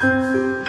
Música